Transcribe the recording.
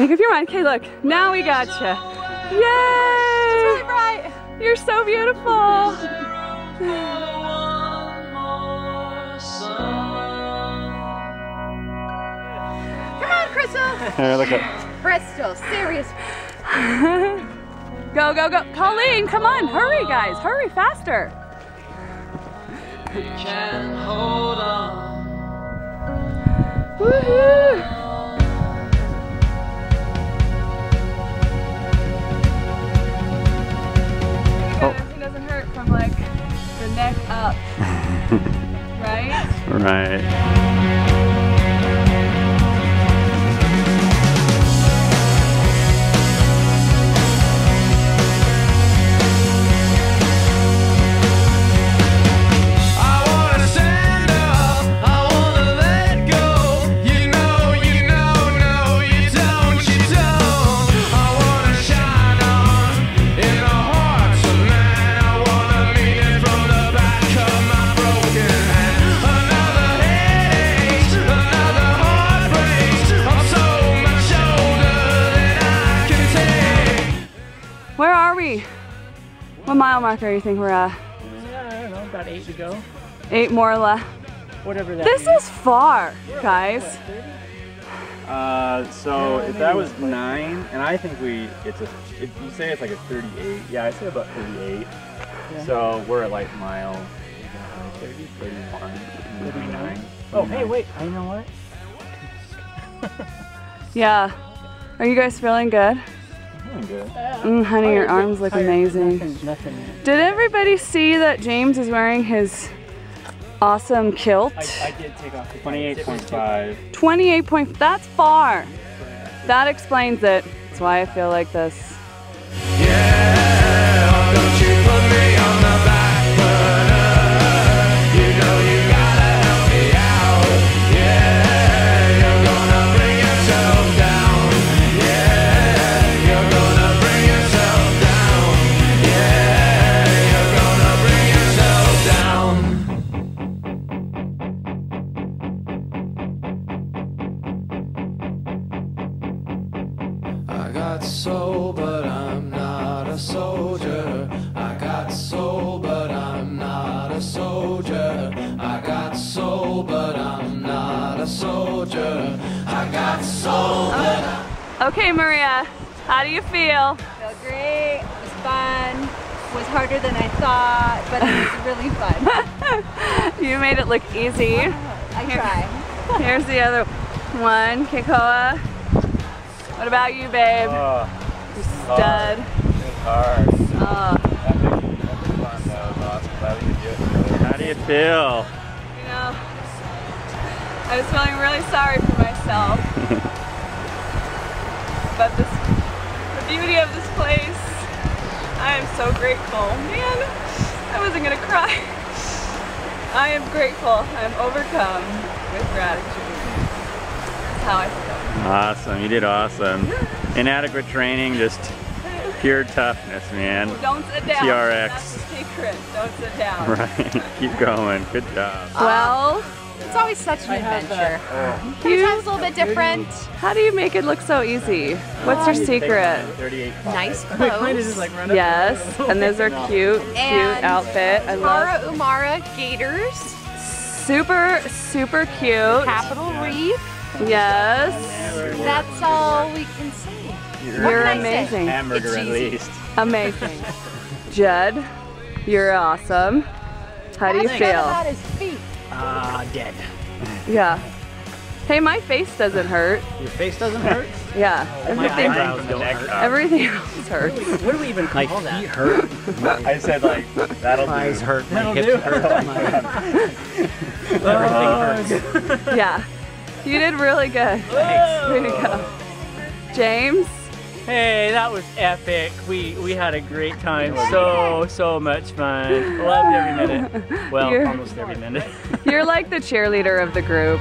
Make up your mind. Okay, look. Now we got gotcha. You. Yay! It's really bright. You're so beautiful. Come on, Crystal. Here, look at. Crystal, serious. Go, go, go. Colleen, come on. Hurry, guys. Hurry, faster. Can hold on. Woohoo! right? Right. What mile marker do you think we're at? I don't know, about eight to go. Eight more left. Whatever that This is far, guys. Uh, so if that was nine, and I think we, it's a, if you say it's like a 38, yeah, I say about 38. So we're at like mile 30, 31, 39. Oh, hey, wait. I know what? Yeah. Are you guys feeling good? Mm, honey, your arms look amazing. Did everybody see that James is wearing his awesome kilt? I, I did take off the 28.5. 28 point, that's far. That explains it. That's why I feel like this. Soul, but I'm not a soldier. I got soul, but I'm not a soldier. I got soul, but I'm not a soldier. I got soul, but I'm Okay, Maria, how do you feel? Feel great. It was fun. It was harder than I thought, but it was really fun. You made it look easy. I try. Here's the other one, Kikoa. What about you, babe? Oh, You stud. it's hard. Oh. That was fun. That was awesome. Glad we could do it. How do you feel? you know, I was feeling really sorry for myself. but this, the beauty of this place, I am so grateful. Man, I wasn't gonna cry. I am grateful. I'm overcome with gratitude. That's how I feel. Awesome. You did awesome. Inadequate training, just pure toughness, man. Don't sit down. TRX. That's the secret. Don't sit down. Right. Keep going. Good job. Well, It's always such an I have adventure. you, Sometimes a little bit different. how do you make it look so easy? What's your secret? Nice Wait, mine clothes. just like run up Yes, and those are cute, cute And outfit. I love Mara Umara Gators, super, super cute. Capitol Reef. Yes, That's all we can say. you're can I say? amazing, Hamburger at cheesy. least. amazing. Judd, you're awesome. How do you feel? about his feet. Ah, dead. Yeah. Hey, my face doesn't hurt. Your face doesn't hurt? Yeah, My everything, eyebrows don't hurt. everything else hurts. What do we even call My that? feet hurt. I said like that'll do. Thighs hurt. My That'll hips do. hurt. My everything hurts. Yeah, you did really good. Thanks. Way to go. James, Hey, that was epic. We we had a great time. So so much fun. Loved every minute. Well, You're- almost every minute. you're like the cheerleader of the group.